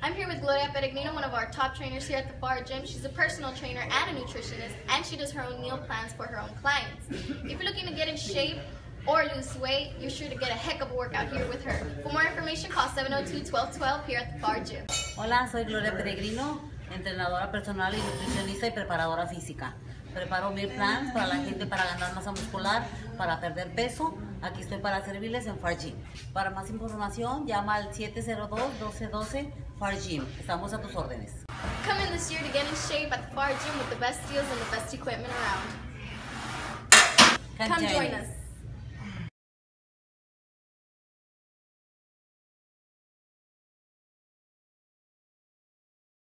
I'm here with Gloria Peregrino, one of our top trainers here at the Bar Gym. She's a personal trainer and a nutritionist, and she does her own meal plans for her own clients. If you're looking to get in shape or lose weight, you're sure to get a heck of a workout here with her. For more information, call 702-1212 here at the Bar Gym. Hola, soy Gloria Peregrino, entrenadora personal y nutricionista y preparadora física. Preparo meal plans para la gente para ganar masa muscular, para perder peso. Aquí estoy para servirles en Far Gym. Para más información, llama al 702-1212 Far Gym. Estamos a tus órdenes. Come in this year to get in shape at the FAR Gym with the best deals and the best equipment around. Come join us.